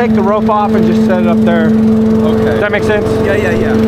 take the rope off and just set it up there. Okay. Does that make sense? Yeah, yeah, yeah.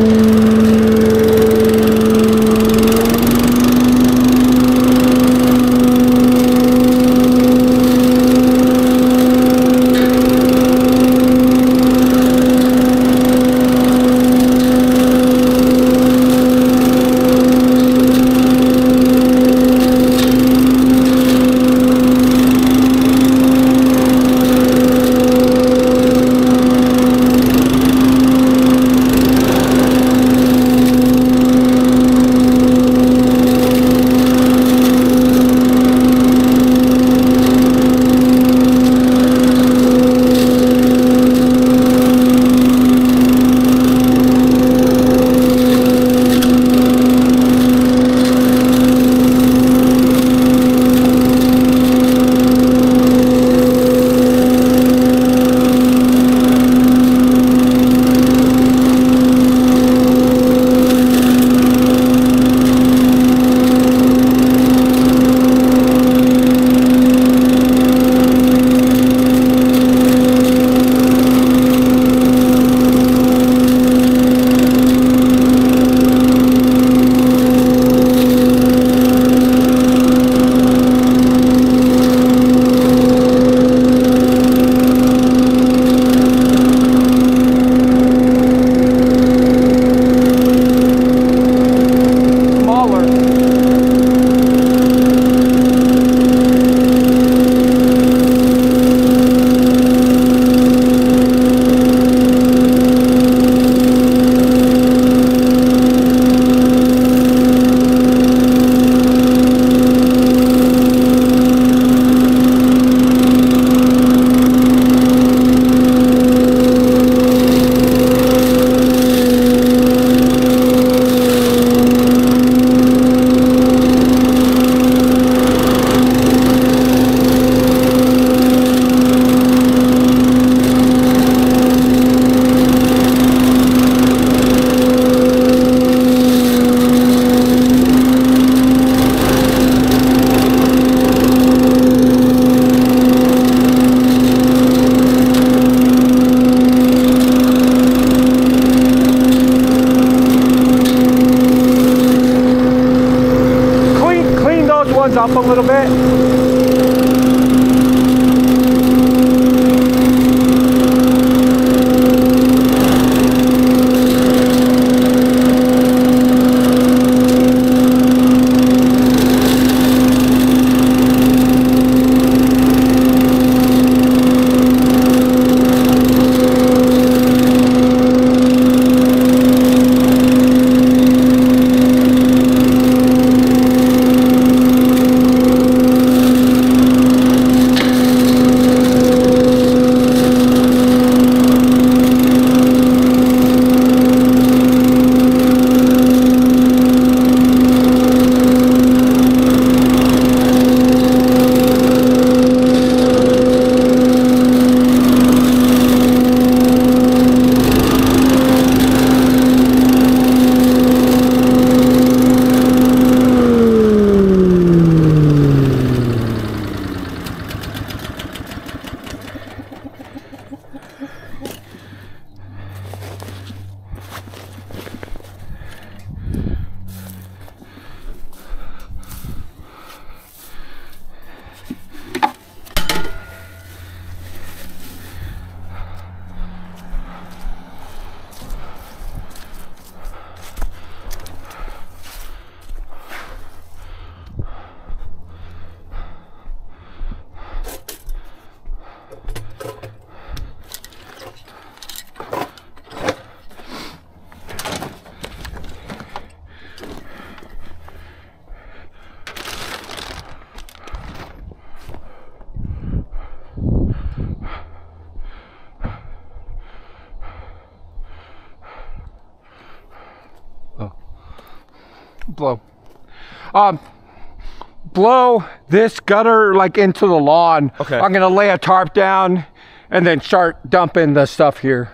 Blow this gutter like into the lawn. Okay. I'm gonna lay a tarp down and then start dumping the stuff here.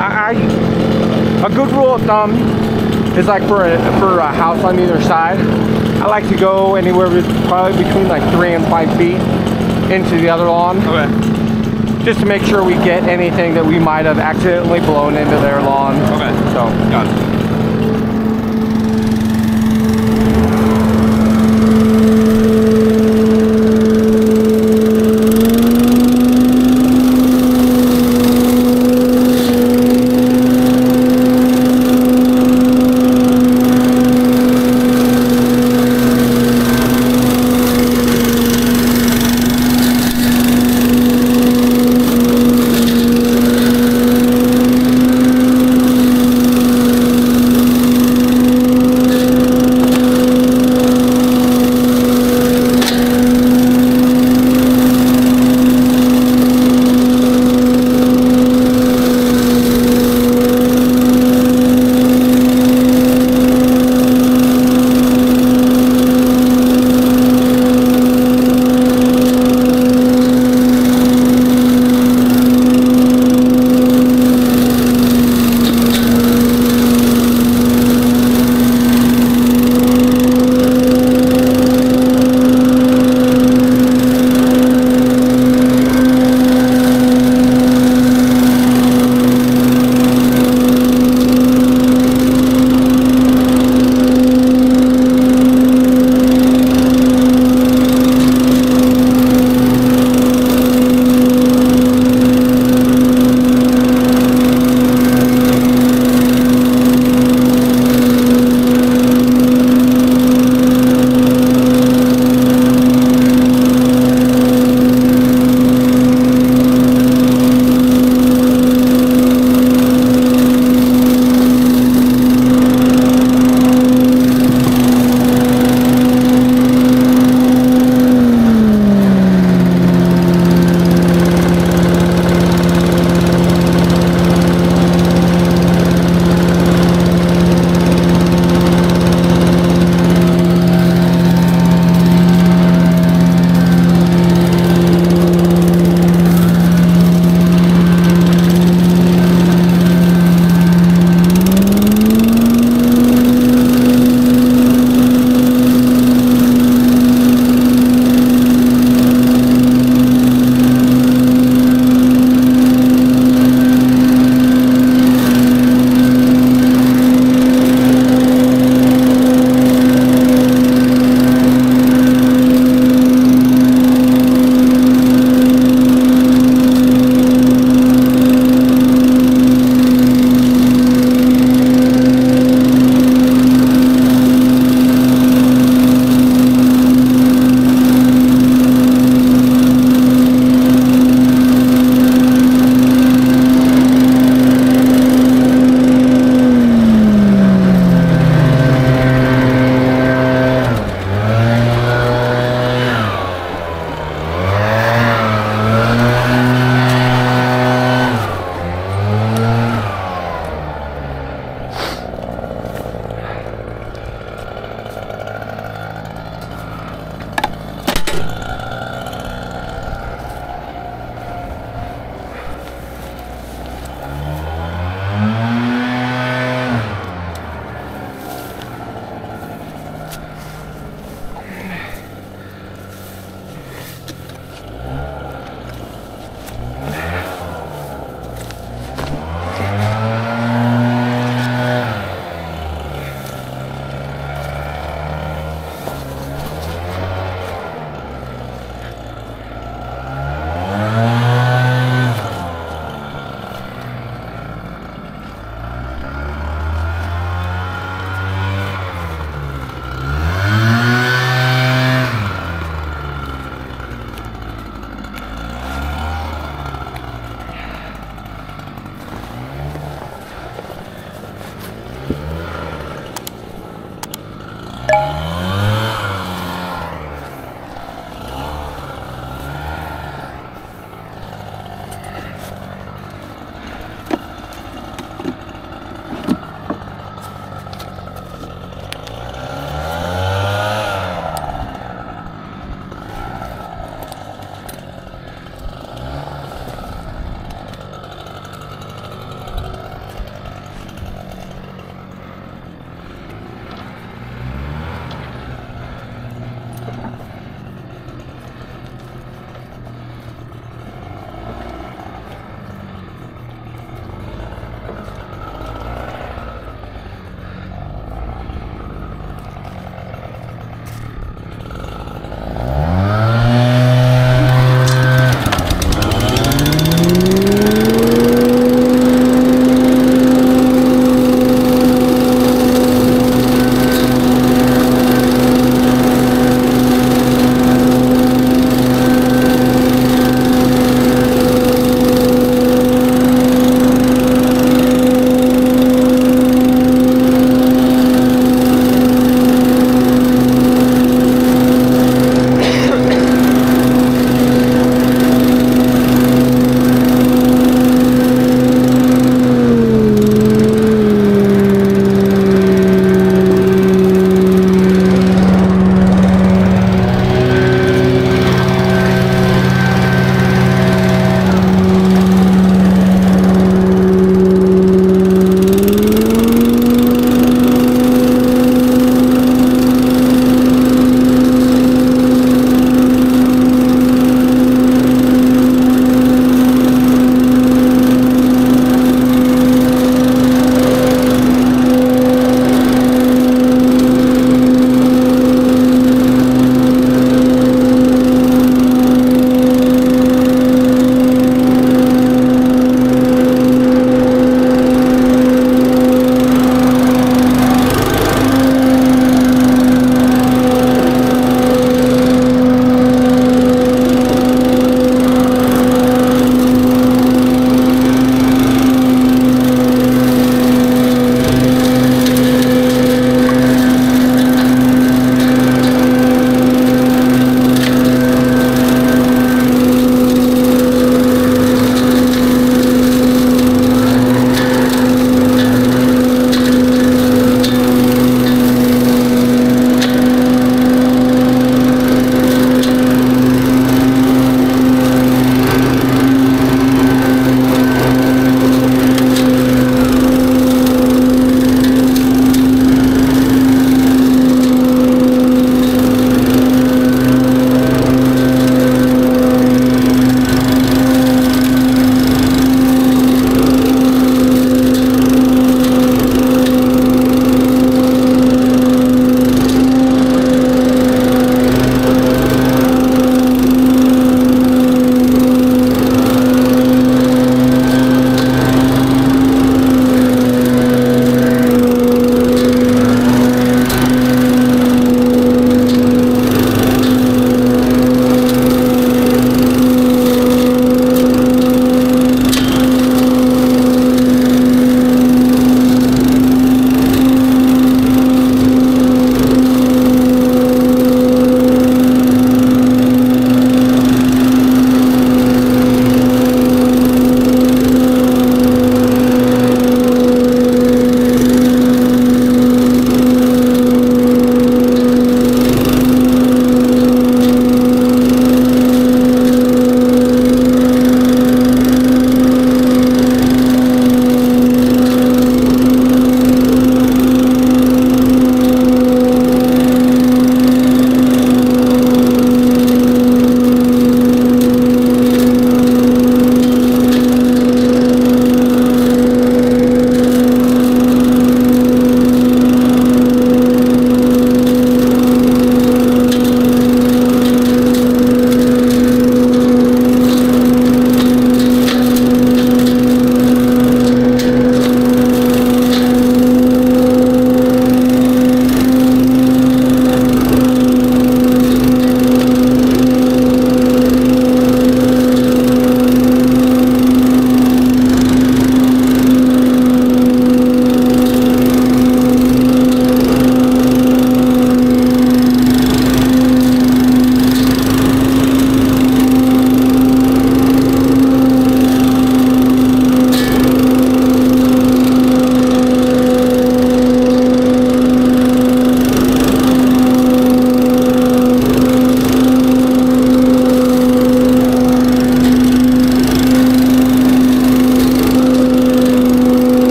I, I a good rule of thumb is like for a, for a house on either side. I like to go anywhere with probably between like three and five feet into the other lawn Okay. just to make sure we get anything that we might have accidentally blown into their lawn. Okay. So Got it.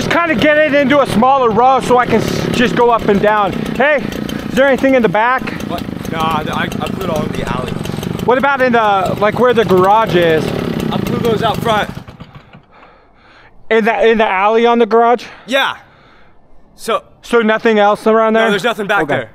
Trying to get it into a smaller row so I can just go up and down. Hey, is there anything in the back? What? Nah, I, I put it all in the alley. What about in the like where the garage is? I put those out front. In the in the alley on the garage? Yeah. So, So nothing else around there? no, there's nothing back Okay. there.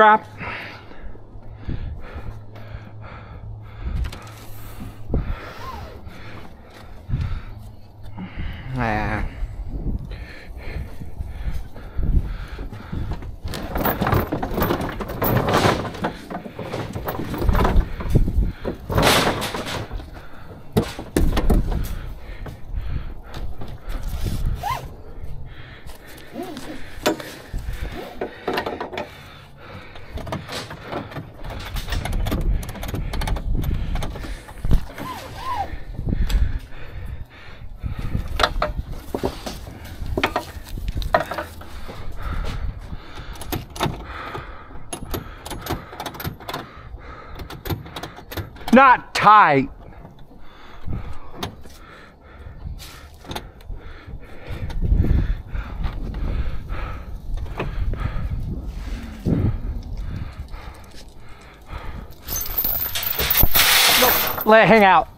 Strap. Ah. Tight. Let it hang out.